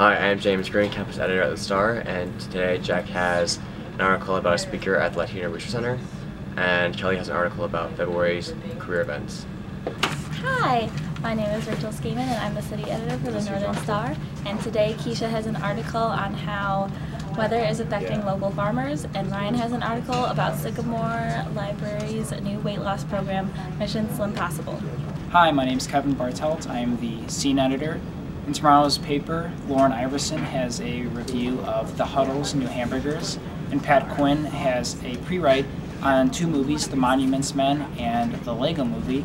Hi, I'm James Green, campus editor at The Star, and today Jack has an article about a speaker at the Latino Research Center, and Kelly has an article about February's career events. Hi, my name is Rachel Skaman, and I'm the city editor for the Northern Star, and today Keisha has an article on how weather is affecting local farmers, and Ryan has an article about Sycamore Library's new weight loss program, Mission Slim Possible. Hi, my name is Kevin Bartelt. I am the scene editor in tomorrow's paper, Lauren Iverson has a review of The Huddles New Hamburgers, and Pat Quinn has a pre-write on two movies, The Monuments Men and The Lego Movie.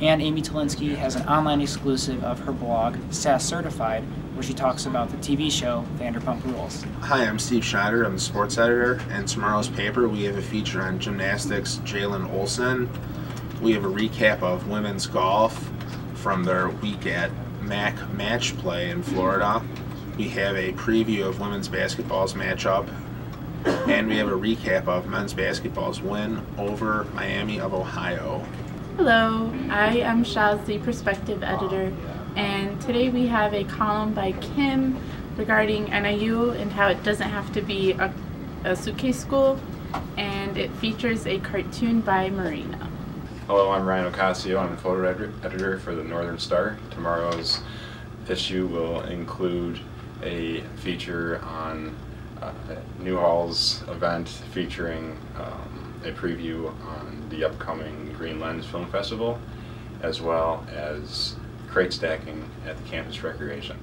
And Amy Tolinsky has an online exclusive of her blog, SAS Certified, where she talks about the TV show Vanderpump Rules. Hi, I'm Steve Schneider. I'm the sports editor. And tomorrow's paper, we have a feature on gymnastics, Jalen Olson. We have a recap of women's golf from their week at MAC match play in Florida. We have a preview of women's basketball's matchup, and we have a recap of men's basketball's win over Miami of Ohio. Hello, I am Shaz, the perspective editor, and today we have a column by Kim regarding NIU and how it doesn't have to be a, a suitcase school, and it features a cartoon by Marina. Hello, I'm Ryan Ocasio. I'm a photo editor for the Northern Star. Tomorrow's issue will include a feature on uh, Newhall's event featuring um, a preview on the upcoming Green Lens Film Festival, as well as crate stacking at the campus recreation.